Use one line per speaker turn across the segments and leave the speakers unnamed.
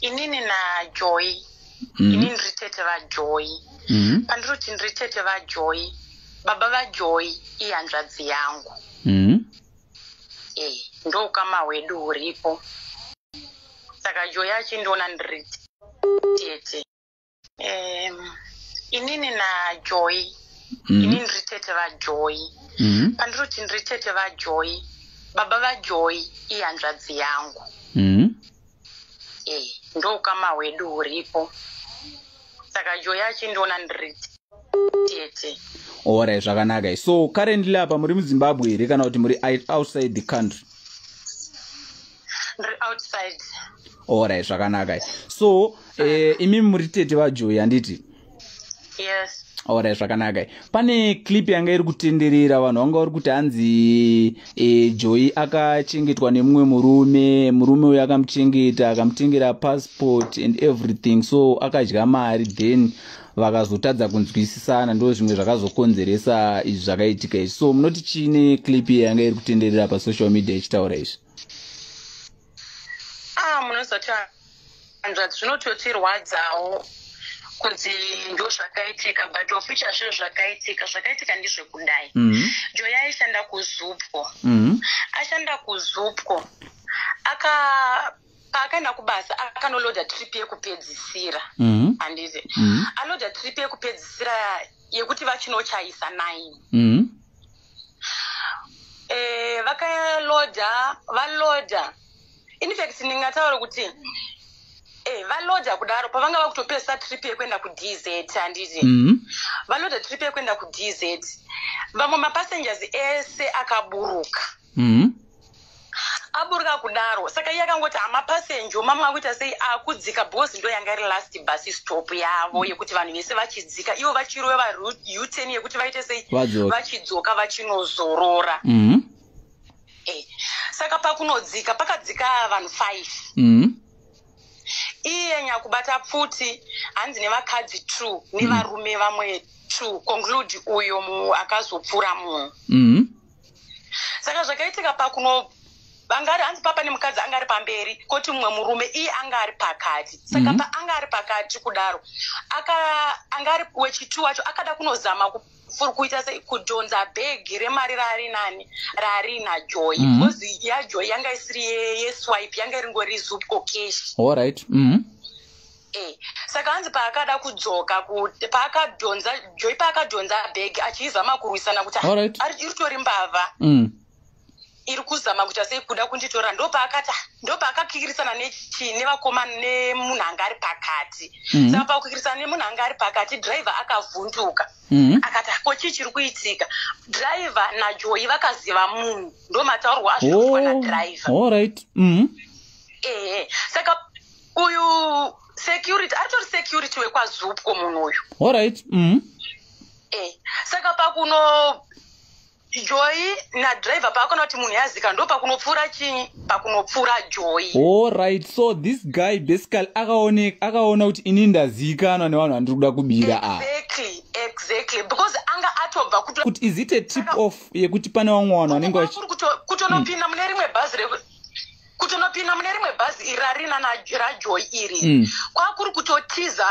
inini najoy
Mhm.
inini ndiri tete vajoy
Mhm.
pandiroti ndiri tete vajoy baba vajoy ihanzvadzi yangu
Mhm.
e ndoukama hwedu huripo saka joy achindiona ndiri tete um, inini najoy inini
Mhm.
ndiri tete vajoy
Mhm.
pandiroti ndiri tete vajoy baba vajoy ihanzvadzi yangu
Mhm.
e ndoukama hwedu huripo. Saka joy achindiona ndiri tete
alright zvakanaka so currently apa muri muzimbabwe here kana kuti muri outside the country?
Ndiri outside.
Alright zvakanaka so eh, imi muri tete vajoy handiti
yes
alright zvakanaka pane clip yanga iri kutenderera vanhu vanga vari kuti hanzi e, joy akachengetwa nemumwe murume. Murume uyo akamuchengeta akamutengera passport and everything so akadya mari. Then vakazotadza kunzwisisana ndo zvimwe zvakazokonzeresa izvi zvakaitika izvi. So munoti chiine clip iyi yanga iri kutenderera pasocial media ichitaura izvi.
Ah munozoti hanzvadzi zvinototirwadzawo kudzingo zvakaitika but official zviro zvakaitika. Zvakaitika ndizve
kudai
mm -hmm. joya aishanda kuzupco
mm -hmm.
ashanda kuzupco aka paakaenda kubasa akanoloda trip yekupedzisira.
Mm
-hmm. handize yekupedzisira yekuti vachinochaisa 9
mm
-hmm. e, vakalodha valodha. Infact ndingataura kuti eh valodha kudaro pavanga vakutopesa trip yekuenda kudz handiti
mhm,
valodha trip yekuenda kudz vamwe mapassengers ese akaburuka.
Mhm,
aburuka kudaro saka iye akangoti hamapasenjo mamwe akuita sei akudzika. Bhozi ndo yanga iri last bus stop yavo yekuti vanhu vese vachidzika. Ivo vachirova uten yekuti vaite sei vachidzoka vachinozorora.
Mhm,
Eh, saka pakunodzika pakadzika vanhu 5
mhm,
iye nyakubata pfuti hanzi nevakadzi 2 nevarume vamwe 2 conclude uyo mu akazopfuura munhu
mhm,
saka zvakaitika pakuno vangari hanzi papa nemukadzi anga ari pamberi koti mumwe murume iye anga ari pakati. Saka
Mhm.
paanga ari pakati kudaro aka anga ari wechitu wacho akada kunozama kuita sei kudhonza bhegi remari raari nani raari najoy
Mhm.
bhozi yajoy yanga isiri ye- yeswipe yanga iringori zupco cash
alright mhm,
e saka hanzi paakada kudzoka ku- paakadhonza joy paakadhonza bhegi achizama kurwisana kuti "Ah,
Alright.
ari- iri tori mbavha
mhm,
iri kuzama kuita sei kuda kunditora. Ndopaakati ndopaakakikirisana nevakomana nemunhu anga ari pakati.
Mhm.
saka pakukikirisana nemunhu anga ari pakati dhiraivha akavhunduka.
Mhm,
akati ko chii chiri kuitika? Dhiraivha najoyi vakaziva munhu ndo azvinoitwa nadhiraivha
oh, alright mhm,
ehe saka uyu security aritori security wekwazupco munhu uyu.
Alright mhm,
Eh, saka pakuno joyi nadhiraivha paakona kuti munhu yazika ndo pakunopfuura chinyi? Pakunopfuura joyi
alright so this guy basically akaoneka akaona kuti ini ndazivikanwa nevanhu vandiri kuda kubira a.
Exactly exactly because anga atobva
kuti is it a tip off yekuti pane vamwe vanhu vanenge vachi
kuri kuto- kutonopinda mune rimwe bhazi reku- kutonopinda mune rimwe bhazi iri rarina na- rajoy iri.
Mm.
kwakuri kutotiza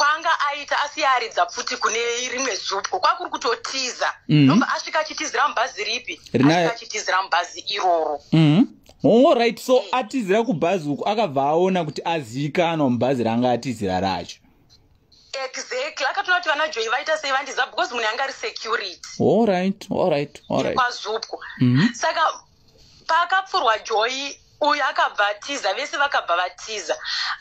kwaanga aita asiyaridza pfuti kune rimwe zupco kwakuri kutotiza.
Mhm.
nobva asvika achitizira mubhazi ripi? Asvika achitizira mubhazi iroro.
Mhm. alright so atizira kubhazi uku akabva aona kuti azivikanwa mubhazi ranga atizira racho.
Exactly. Akatoona kuti vana joyi vaita sei vandiza because munhu yanga ari security.
Alright alright alright
kwazupco
Mhm.
saka paakapfurwa joyi uyu akabva atiza vese vakabva vatiza.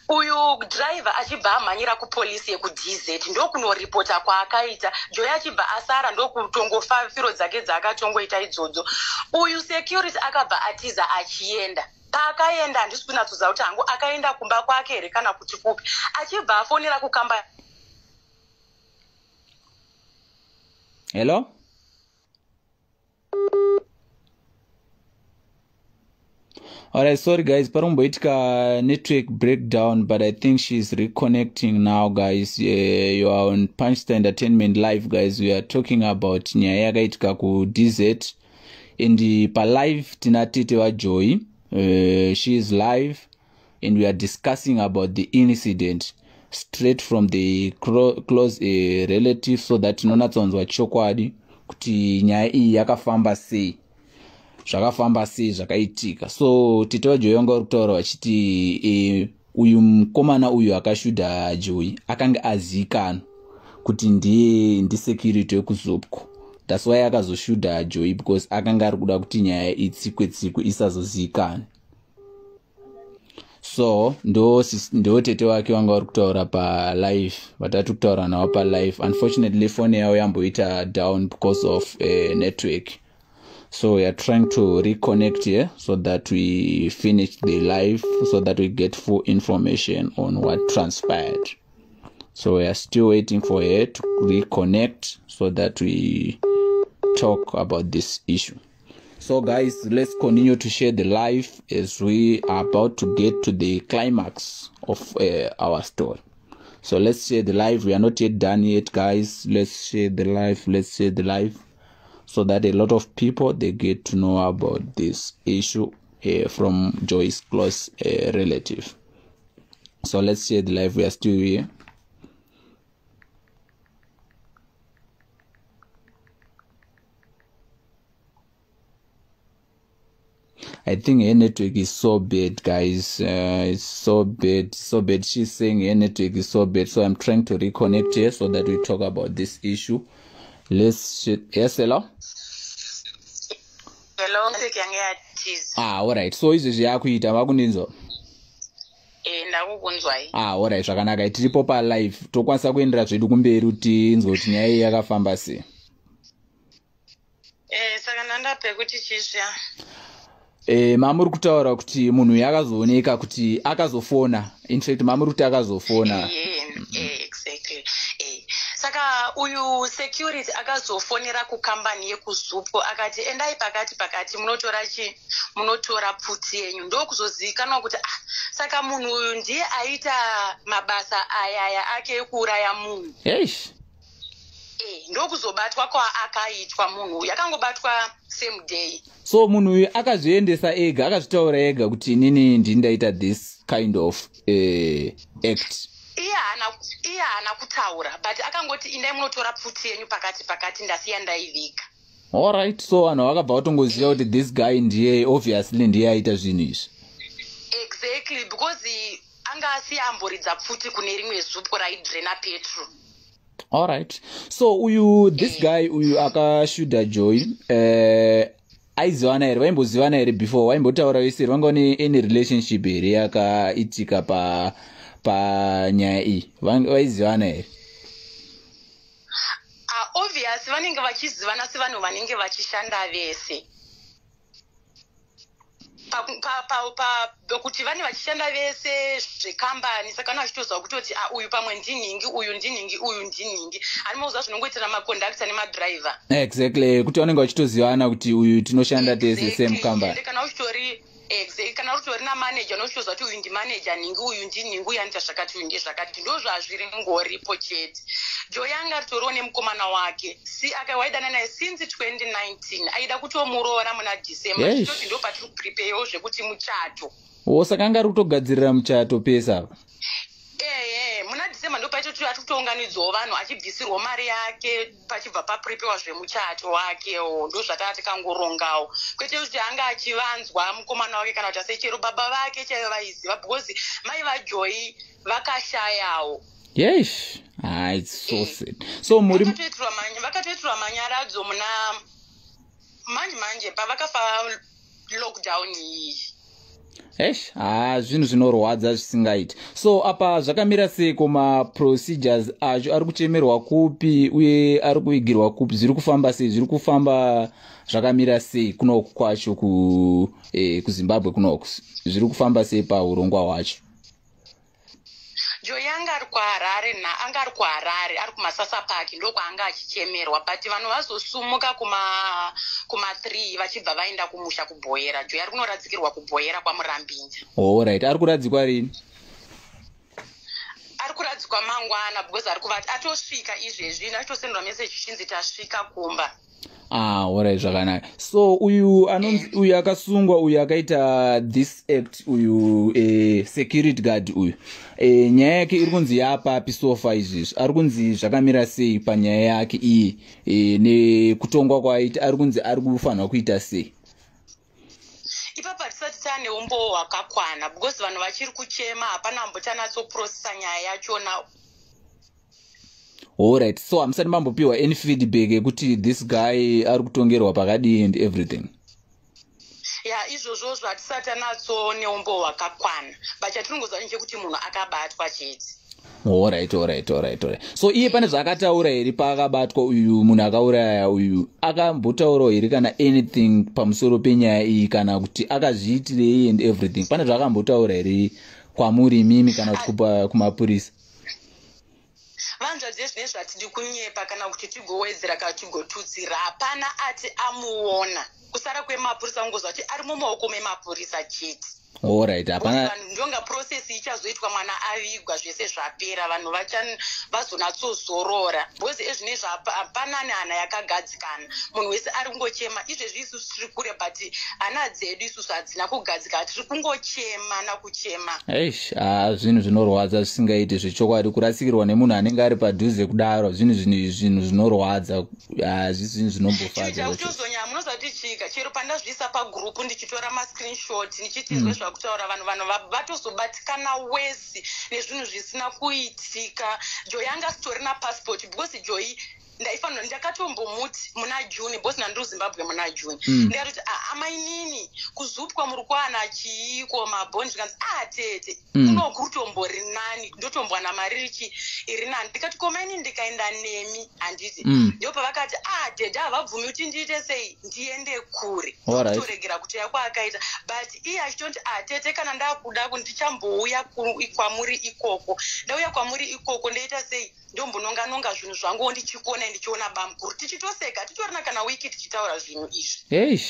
Uyu dhiraivha achibva amhanyira kupolisi yekudz ndokunoripota kwaakaita. Joyi achibva asara ndokutongofa firo dzake dzaakatongoita idzodzo. Uyu security akabva atiza achienda. Paakaenda handisi kunatsoziva kuti hangu akaenda kumba kwake here kana kuti kupi? Achibva afonera kukamba
hello alright sorry guys pari kumboitika network breakdown but i think she's reconnecting now guys. Uh, you are on punchstar entertainment live guys. We are talking about nyaya yakaitika kudz and palive tina tete vajoy uh, she is live. And we are discussing about the incident straight from the clo- close uh, relative so that tinonatsanzwa chokwadi kuti nyaya iyi yakafamba sei zvakafamba sei zvakaitika. So tito joyi wanga uri kutaura vachiti e, uyu mukomana uyu akashudha joyi akanga azivikanwa kuti ndiye ndisecurity wekuzopco thats why akazoshudha joyi because akanga ari kuda kuti nyaya itsikwe tsikwe isazozivikanwa so ndo, ndo tete wake wanga vari kutaura palive vatati kutaura navo palive unfortunately fone yavo yamboita down because of uh, network so we are trying to reconnect here so that we finish the live so that we get full information on what transpired. So we are still waiting for her to reconnect so that we talk about this issue. So guys let's continue to share the live as we are about to get to the climax of uh, our story. So let's share the live we are not yet done yet guys. Let's share the live let's share the live so that a lot of people they get to know about this issue uh, from joy's close uh, relative so let's share the live we are still here I think her network is so bad, guys. Uh, it's so bad, so bad. She's saying her network is so bad. So I'm trying to reconnect here so that we talk about this issue. Let's. Yes, hello.
hello
Ah, alright. So izvezvi yakuita makundinzwa.
e ndakukunzwai
Ah, alright. Zvakanaka. Tiripo palive. Tokwanisa kuendera zvedu kumberi kuti inzwe kuti nyaya iyi yakafamba sei.
e saka ndandape kuti chizvya
e, mamuri kutaura kuti munhu uyu akazooneka kuti akazofona infact mamuri kuti akazofona
yeah, exactly eh. Saka uyu security akazofonera kukambani yekuzupo akati endai pakati pakati munotora chi munotora pfuti yenyu. Ndokuzozivikanwa kuti ah, saka munhu uyu ndiye aita mabasa ayaya ake ekuuraya munhu.
Eish.
E, ndokuzobatwa kwaakaitwa munhu uyu. Akangobatwa same day.
So munhu uyu akazviendesa ega akazvitaura ega kuti inini ndini ndaita this kind of uh, act
iye haana kutaura but akangoti indai munotora pfuti yenyu pakati pakati ndasiya ndaiviga
alright so vanhu vakabva vatongoziva kuti this guy ndiye obviously ndiye aita zvinhu izvi.
Exactly because anga asiya amboridza pfuti kune rimwe zupo raidrena petro.
Alright so uyu this guy uyu akashudha joy uh, aizivana here vaimbozivana here before vaimbotaura vese here vanga une any relationship here yakaitika pa panyaya iyi? Vaizivana here?
Uh, obvious vanenge vachizivana sevanhu vanenge vachishanda vese. Paku- pa- pa- pa- kuti vange vachishanda vese zvekambani saka vanhu vachitoziva kutoti ah, uyu pamwe ndinhingi uyu ndinhingi uyu ndinhingi ani mauziva zvinongoitira makondakta nemadhiraivha
exactly kuti vanenge vachitozivana kuti uyu tinoshanda tese same
Ende kana uchitori kana uchitori namaneja unochitoziva kuti uyu ndimaneja nhingi uyu ndinhingi uyu anoita zvakati uyu ndezvakati ndo zvazviri ngoripo chete. Joy anga ritoriwo nemukoma wake si akawaidana naye since 2019 aida kutomuroora muna december. Chitoti ndo patiri kuprepeyawo zvekuti muchato.
Osakanga ari kutogadzirira muchato pesa apa
ehe muna december ndo paitoti ati kutounganidzawo vanhu achibvisirwa mari yake pachibva paprepewa zvemuchato wakewo ndo zvataa tikangorongawo kwete kuti anga achivanzwa mukomana wake kana kuti asechero baba vake chaivo vaiziva because mai vajoyi vakashayawo.
Yesh its so sad. So muri
vakatoitirwa manyaradzo muna manje manje pavakafa lockdown iyi
esh ha zvinhu zvinorwadza zvisingaiti. So apa zvakamira sei koma-procedures acho? Ari kuchemerwa kupi uye ari kuvigirwa kupi? Zviri kufamba sei? Zviri kufamba zvakamira sei kunoku kwacho eh, kuzimbabwe kunoku zviri kufamba sei paurongwa hwacho
joyi anga ari kuharare na anga ari kuharare ari kumasasa park ndokwaanga achichemerwa but vanhu vazosumuka kuma kuma3 vachibva vaenda kumusha kubhoyera joyi ari kunoradzikirwa kubhoyera kwamurambinja
allright ari kuradzikwa rini?
Ari kuradzikwa mangwana because ari kuvati atosvika izvezvi achitosendwa meseji chinzi tasvika kumba
ah alright zvakanaka. So uyu anonzi uyu akasungwa uyu akaita this act uyu eh, security guard uyu. Eh, nyaya yake iri kunzi yapapi sofa izvizvi ari kunzi zvakamira sei panyaya yake iye eh, nekutongwa kwaaita ari kunzi ari kufanirwa kuita sei?
Ipapa hatisati taane umbowo hwakakwana because vanhu vachiri kuchema hapana ambochanatsoprosesa nyaya yachona
alright so hamusati mambopiwa any feedback yekuti this guy ari kutongerwa pakadii and everything?
Ya izvozvozvo hatisati anatso neumbo hwakakwana. But chatinongozva nechekuti munhu akabatwa chete.
Alright alright alright alright so iye pane zvaakataura here paakabatwa uyu munhu akauraya uyu akambotaurawo here kana anything pamusoro penyaya iyi kana kuti akazviitirei and everything? Pane zvaakambotaura here kwamuri mimi kana kuti kupa kumapurisa
vanzva dzezvine zvatidi kunyepa kana kuti tigowedzera kana tigotutsira hapana ati amuona. Kusara kwemapurisa kungozva kuti ari mumaoko memapurisa chete
alright hapana.
Ndonga procesi ichazoitwa mwana avigwa zvese zvapera vanhu vazonatsozorora bhozi ezvinezvi hapa- hapana nehana yakagadzikana. Munhu wese ari kungochema izvezvi isusu tiri kure but hana dzedu isusu hadzina kugadzikana tiri kungochema nakuchema.
Eish haa zvinhu zvinorwadza zvisingaiti zvechokwadi. Kurasikirwa nemunhu anenge ari padhuze kudaro zvinhu zvinhu zvinhu zvinorwadza hazvisi zvinhu
chinhu
zvinombofadza
chakutozonya munozva kuti chika. Chero pandazviisa pagurupu ndichitora mascreenshot ndichitizwe zvakutaura vanhu vanhu va- vatozobatikana wesi nezvinhu zvisina kuitika. Joyi anga sitori napassport because joyi ndaifanira ndakatombomuti muna juni because nandiri kuzimbabwe muna juni
Mm.
ndikatoti "Ah, amainini kuzupwa muri kuwana chiiko? Mabhoni zvikanzi a tete
Mm.
kuno kuri tombori nani? Ndotombwana mari richi iri nani? Ndikati komaini ndikaenda nemi. Handiti.
Mm.
ndo pavakati a dhedha havabvumi kuti ndiite sei? Ndiende kure. Kutoregera kuti yakwaakaita but iye achitoti atete kana ndakuda ku ndichambouya kwamuri ikoko. Ndauya kwamuri ikoko ndoita sei? Ndombononga-nonga zvinhu zvanguwo ndichikona ndichiona bamukuru tichitoseka titorina kana wiki tichitaura zvinhu izvi.
Eish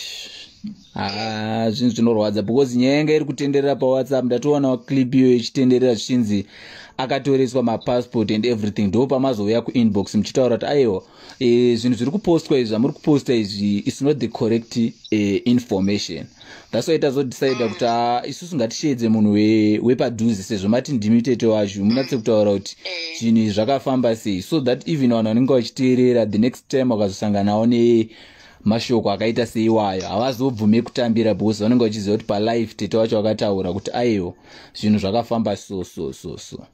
haa zvinhu zvinorwadza because nyaya iri kutenderera pawhatsapp ndatoonawo clip iyo ichitenderera zvichinzi akatoreswa mapassport and everything. Ndo pamazouya kuinbox muchitaura kuti aiwa e, zvinhu zviri kupostwa izvi zvamuri kuposta izvi is not the correct e, information. Thats why tazodecida kuti ha isusu ngatisheedze munhu we- wepadhuze sezvo mati ndimi tete wacho munatse kutaura kuti zvinhu izvi zvakafamba sei? So that even vanhu vanenge vachiteerera the next time vakazosanganawo nemashoko akaita seiwayo. Havazobvume kutambira because vanenge vachiziva kuti palife tete wacho vakataura kuti aiwo zvinhu zvakafamba so so so so.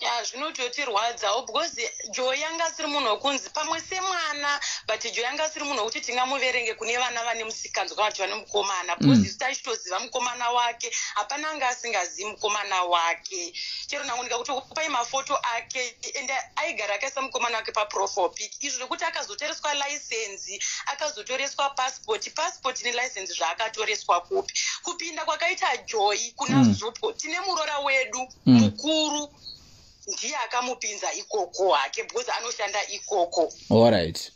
Ya zvinototirwadzawo because joy yanga asiri munhu wekunzi pamwe semwana but joy yanga asiri munhu wekuti tingamuverenge kune vana vane musikanzwa kana kuti vane mukomana. Because isu taichitoziva mukomana wake hapana anga asingazivi mukomana wake. Chero nangu ndikakutokupai mafoto ake ende aigara akaisa mukomana wake paprofopic izvo zvekuti akazotoreswa laisenzi akazotoreswa passport. Passport nelaisenzi zvaakatoreswa kupi? Kupinda kwakaita joy kuna
Mm.
zupo. Tine murora wedu
Mm.
mukuru. Ndiye akamupinza ikoko hake because anoshanda ikoko.
Alright
eh.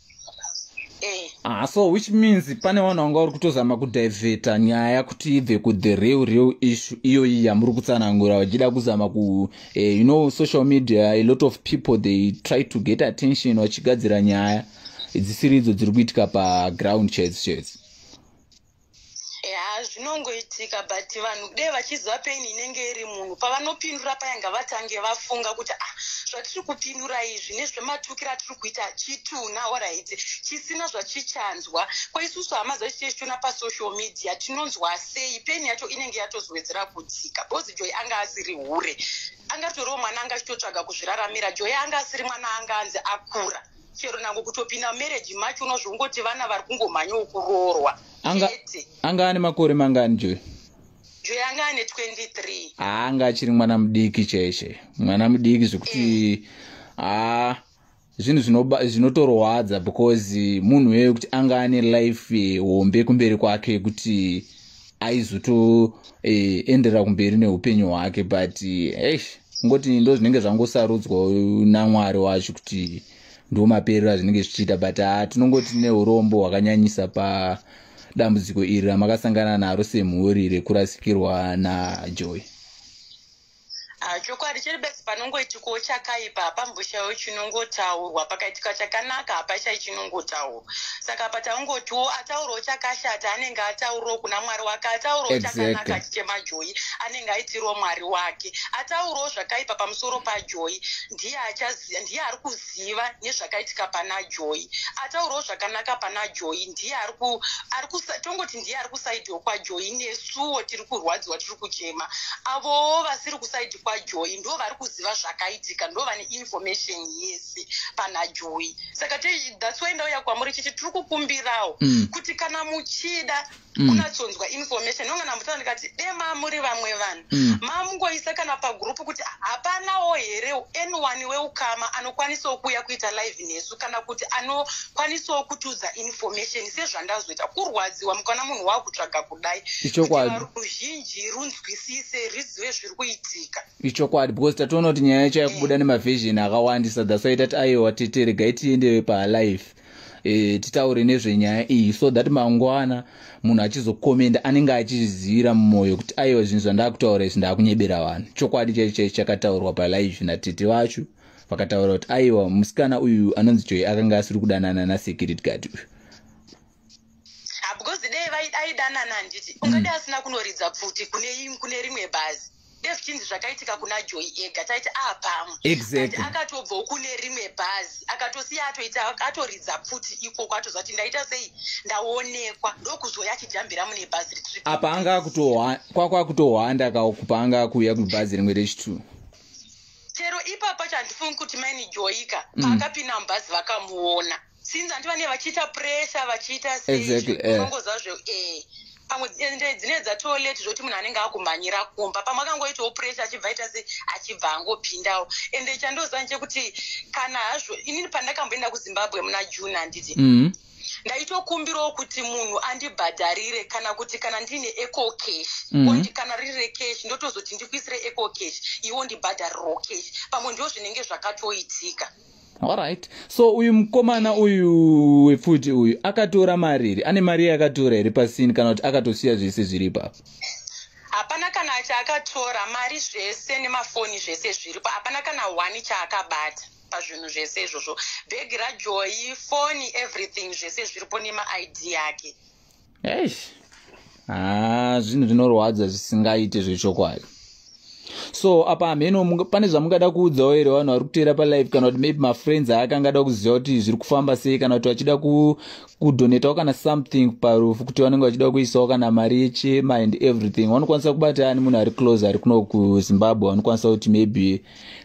Ah, so which means pane vanhu vanga vari kutozama kudivheta nyaya kuti ibve kuthe real real issue iyoyi yamuri kutsanangura vachida kuzama ku eh, you know social media a lot of people they try to get attention vachigadzira nyaya. Dzisiri idzo dziri kuitika paground chats
ya zvinongoitika but vanhu dei vachiziva peni inenge iri munhu pavanopindura paya ngavatange vafunga kuti ah zvatiri kupindura izvi nezvematukiro atiri kuita chituna orit chisina zvachichanzwa. Kwaisusu hama zacho tichichiona pasocial media tinonzwa sei? Peni yacho inenge yatozowedzera kudzika. Bhozi joy anga asiri hure. Angatoriwo mwana anga achitotsvaga kuzviraramira. Joy anga asiri mwana anga anzi akura chero nango kutopinda mumereji macho unozvongoti vana vari kungomhanyawo kuroorwa.
Anga-
chete.
anga ane makore mangani joy?
Joy anga ane 23
anga achiri mwana mudiki cheshe. Mwana mudiki zvekuti ha zvinhu zvinoba- zvinotorwadza because munhu weye kuti anga ane life eh, hombe kumberi kwake kuti aizotoenderera kumberi neupenyu hwake but eish ngoti ndo zvinenge zvangosarudzwa namwari wacho kuti ndo maperero azvinenge zvichiita but ha tinongoti neurombo hwakanyanyisa padambudziko iri ramakasangana naro semhuri rekurasikirwa najoy.
Ah, chokwadi chiri besi panongoitikawo chakaipa? Pambushawo chinongotaurwa. Pakaitika chakanaka hapashai chinongotaurwa. Saka pataungotiwo ataurawo chakashata. Anenge ataurawo kuna mwari wake ataurawo chakanaka achichema joyi. Anenge aitiriwo mwari wake. Ataurawo zvakaipa pamusoro pajoyi. Ndiye ndiye ari kuziva nezvakaitika pana joyi. Ataurawo zvakanaka pana joyi. Ndiye ari tongoti ndiye ari kusaidhiwo kwajoyi. Nesuwo tiri kurwadziwa tiri kuchema avowo vasiri kusaidhi kwajoyi ndo vari kuziva zvakaitika ndo vane information yese pana joyi saka thats why ndauya kwamuri chichi tiri kukumbirawo
Mm.
kuti kana muchida
Mm.
kunatsonzwa information nongana mutana ndikati de mamuri vamwe vanhu
Mm.
mamungoisa kana pagurupu kuti hapanawo here anyone weukama anokwanisawo kuuya kuita live nesu kana kuti anokwanisawo kutiudza information sezvandazoita kurwadziwa mukana munhu waakutsvaga kudai
Ichokwadi.
Ruzhinji runzwisise rizive zviri kuitika
ichokwadi because tatoona kuti nyaya yacho yakubuda nemavhizhini akawandisa. Thats why tati aiwa tete regai tiende palife e, titaure nezvenyaya iyi. So that mangwana munhu achizokomenda anenge achizivira mumwoyo kuti aiwa zvinhu zvandakutaura izvi ndakunyebera vanhu. Chokwadi chaicho chaicho chakataurwa palive natete vacho vakataura kuti aiwa musikana uyu anonzi joy akanga asiri kudanana nasecurity guard uyu.
Ah, because dei aidanana handiti ungadi asina kunoridza pfuti kune rimwe bhazi dei zvichinzi zvakaitika kuna joy ega taiti apamwe
Exactly.
But akatobvawo kune rimwe bhazi akatosiya atoita atoridza pfuti ikoko atozva kuti ndaita sei? Ndaonekwa. Ndokuzoya achijambira mune bhazi
apa anga kwakwa kutohwanda kakupa anga akuuya kubhazi rimwe rechitu
chero ipapa chandifungi kuti maini joyika
Mm.
paakapinda mubhazi vakamuona. Sinzi handi vanenge vachiita presha vachiita
Exactly, eh.
unongozvazvo e pamwe ende dzinenge dzatoo leti zvokuti munhu anenge akumhanyira kumba. Pamwe akangoitawo presha achibva aita se achibva angopindawo ende chandoziva nechekuti kana hazvo inini pandakamboenda kuzimbabwe muna june handiti
mm.
ndaitokumbirawo kuti munhu andibhadharire kana kuti kana ndiine eco cash.
Mhm.
Ondi- kana riri recash ndotozoti ndikuisire eco cash iwo ndibhadharirawo cash. Pamwe ndo zvinenge zvakatoitika
alright so uyu mukomana uyu wepfuti uyu akatora mari here ane mari yaakatora here pasini kana kuti akatosiya zvese zviri ipapo?
Hapana kana chaakatora mari zvese nemafoni zvese zviripo hapana kana one chaakabata pazvinhu zvese izvozvo. Bhegi rajoyi foni everything zvese zviripo nemaid yake.
Eish. Ha zvinhu zvinorwadza zvisingaite zvechokwadi so apa hamheno munga- pane zvamungada kuudzawo here vanhu vari kuteera palive kana kuti maybe mafriends aakanga ada kuziva kuti zviri kufamba sei kana kuti vachida ku- kudonetawo kana something parufu kuti vanenge vachida kuisawo kana mari yechema and everything. Vanokwanisa kubata ani munhu ari close ari kuno kuzimbabwe vanokwanisa kuti maybe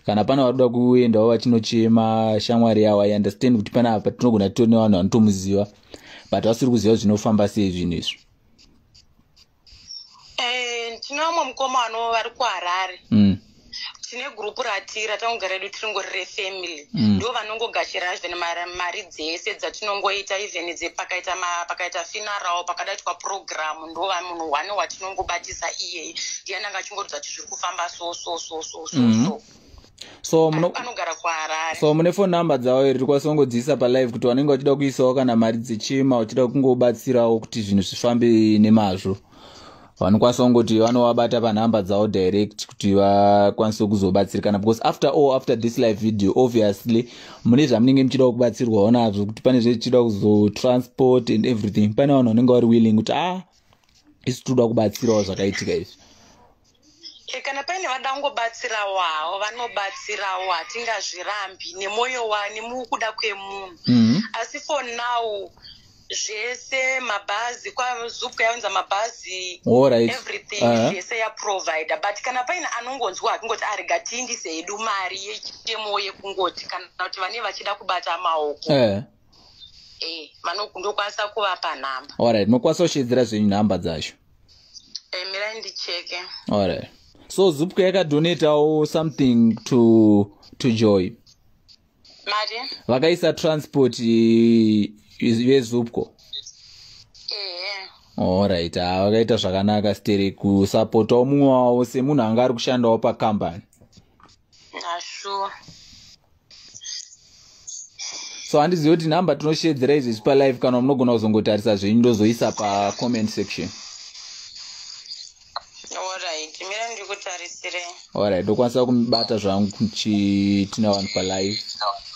kana pana vari kuda kuendawo vachinochema shamwari yavo i understand kuti pana apa tinogona titori nevanhu vanotomuziva but vasiri kuziva zvinofamba sei zvinhu izvi
tine vamwe mukomano vari kuharare.
Mm.
tine gurupu ratiri ratangogara redu tiri ngori refamily.
Mm.
ndo vanongogashira even mari- dzese dzatinongoita even dze pakaita finarawo pakadaitwa programu ndo vanhu wane watinongobatisa iyeye ndiye anenge achingotidza kuti zviri kufamba so so so so so so.
So muno
anogara kuharare.
so mune phone number dzavo here tikwanisa kungodziisa palive kuti vanenge vachida kuisawo kana mari dzechima vachida kungobatsirawo kuti zvinhu zvifambe nemazvo vanokwanisa kungoti vanovabata panhamba dzavo direct kuti vakwanise kuzobatsirikana because after all after this live video obviously mune zvamunenge muchidawo kubatsirwawo nazvo kuti pane zvechichida kuzotransport and everything. Pane vanhu vanenge vari willing kuti a isi toda kubatsirawo zvakaitika izvi.
Kana paine vada kungobatsirawo havo vanobatsirawo hatingazvirambi nemwoyo wa nemukuda kwemunhu.
Mhm.
asi for now zvese mabhazi kwazupu yaunza mabhazi
Alright.
everything zvese yaprovidha but kana paine anongonzwa akingoti arega tiindise hedu mari yechitemo yekungoti kana kuti vanenge vachida kubata maoko.
Eh.
e ndokwanisa kuvapa nhamba.
Alright mokwanisa kushedzera zvenyu nhamba dzacho
e, mirai ndicheke.
Alright so zupco yakadonetawo something to to joy.
Mari?
Vakaisa transport vezupco
ehe.
Alright ha vakaita zvakanaka stere kusapotawo mumwe wavo semunhu anga ari kushandawo pakambani.
Nashuwa
so handizivi kuti nhamba tinoshedzera izvezvi palive kana munogona kuzongotarisa zvenyu ndozoisa pacomment section?
Olright mirai ndikutarisira tiri
alright ndokwanisa kumibata zvangu tina vanhu palive
allright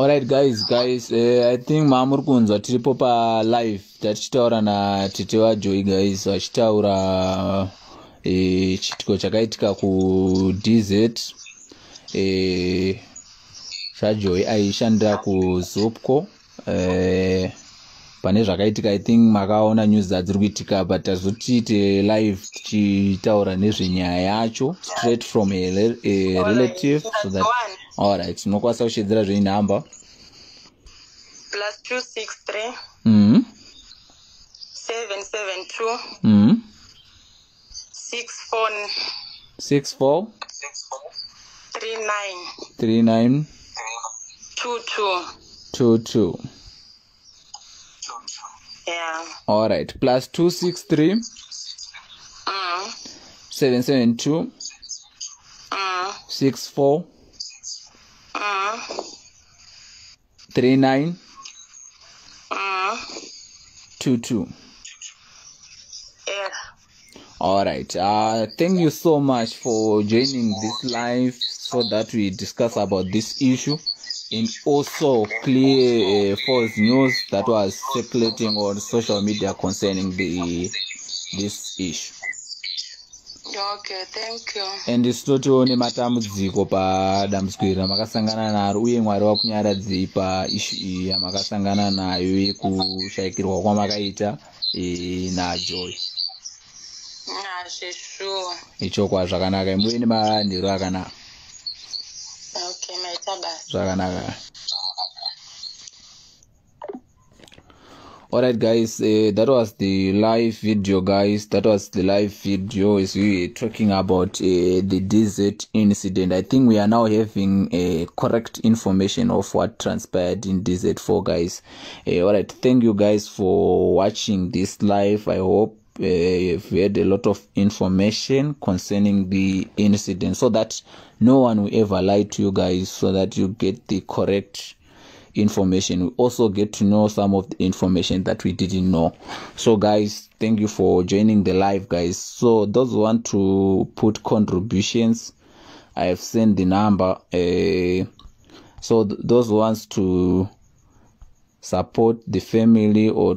alright guys guys uh, i think maamuri kunzwa tiripo palive tatichitaura natete wajoy guys vachitaura uh, chiitiko chakaitika kudz uh, zvajoy aishandira kuzopco uh, pane zvakaitika i think makaona news dzadziri kuitika but tazotiite live tichitaura nezvenyaya yacho straight from a, a relative so that alright No, unokwanisa kushidzira
zvei number. plus 263
mm
-hmm. 772
mm -hmm. 64
Two two.
Two two.
yeah
all right plus 263
mm.
772
mm.
four.
Mm.
three nine
Mm.
two two
yeah
all right uh thank you so much for joining this live so that we discuss about this issue and also clear uh, false news that was circulating on social media concerning the this issue
okay thank you.
And tinotiwo nematambudziko padambudziko iri ramakasangana naro uye mwari wakunyaradzei paishu iyi yamakasangana nayo yekushayikirwa kwamakaita e, najoy.
Azvishuwa
ichokwa zvakanaka imuve nemanheru akanaka.
Okay maita basa
zvakanaka alright guys uh, that was the live video guys. That was the live video. As we talking about uh, the desert incident. I think we are now having uh, correct information of what transpired in desert 4 guys. Uh, alright thank you guys for watching this live. I hope uh, you've had a lot of information concerning the incident so that no one will ever lie to you guys so that you get the correct information. We also get to know some of the information that we didn't know. So guys thank you for joining the live guys. So those who want to put contributions i have sent the number uh, so th- those who wants to support the family or